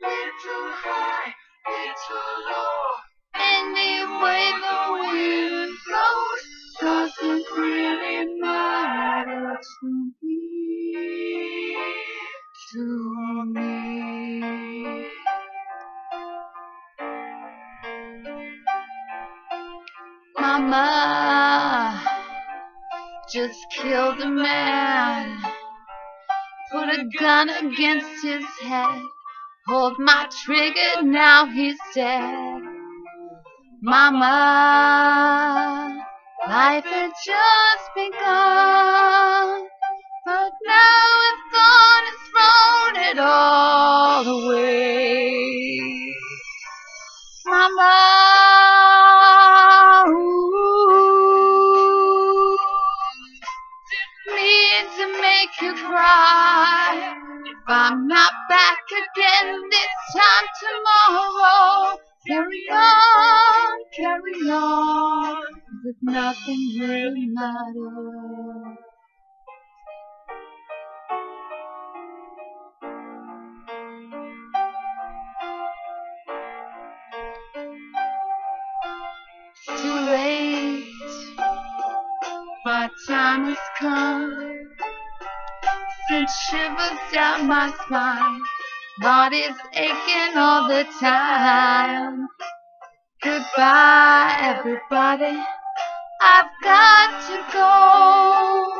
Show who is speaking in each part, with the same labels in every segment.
Speaker 1: little high, little low. Anyway the wind blows doesn't really matter to me, to me. Mama just killed a man, put a gun against his head, pulled my trigger, now he's dead. Mama, life had just begun, carry on, carry on, as if nothing really matters. Too late. My time has come. Sent shivers down my spine. Body's aching all the time. Goodbye, everybody. I've got to go.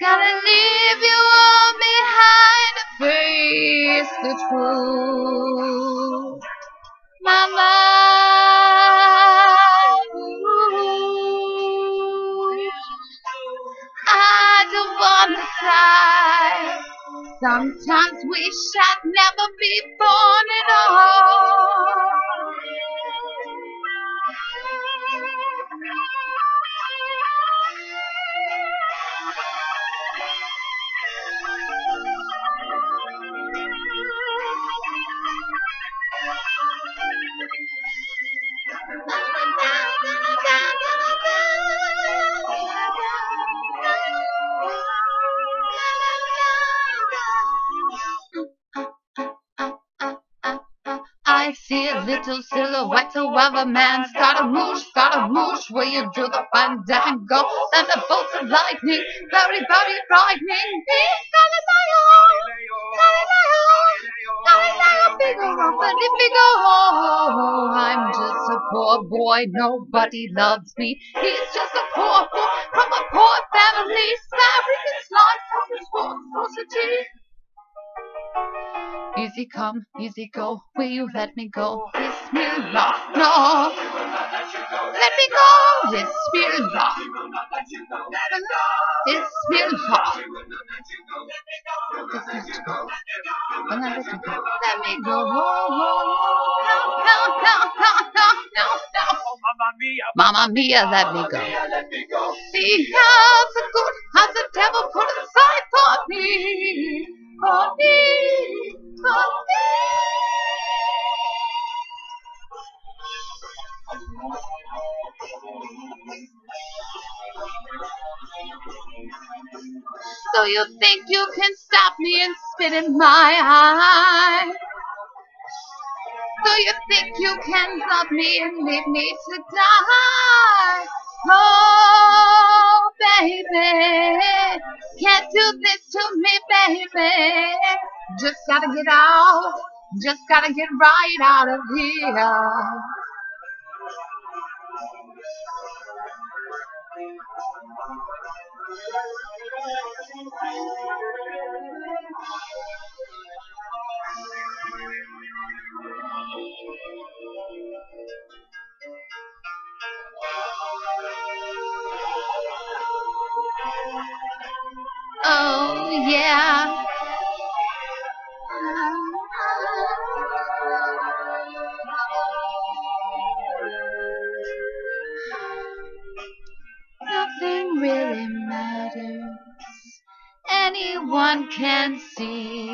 Speaker 1: Gotta leave you all behind to face the truth. Mama, Sometimes wish I'd never be born at I see a little silhouette of a man Scaramouche, start a moosh, where you do the fandango, then the bolts of lightning, very, very frightening. Big Galileo, Galileo, Galileo, Figaro, go, I'm just a poor boy, nobody loves me. He's just a poor boy from a poor family, Easy come, easy go, will you let me go? Bismillah, no. Let me go, Bismillah. Bismillah. Let you go. Let you go, let me go. No, no, no, no, no, no, no. Mamma mia, let me go. See how the good has the devil put aside for me, for me, So you think you can stop me and spit in my eye? So you think you can love me and leave me to die? Oh, baby, can't do this to me, baby. Just gotta get out, just gotta get right out of here. Oh, yeah. Anyone can see.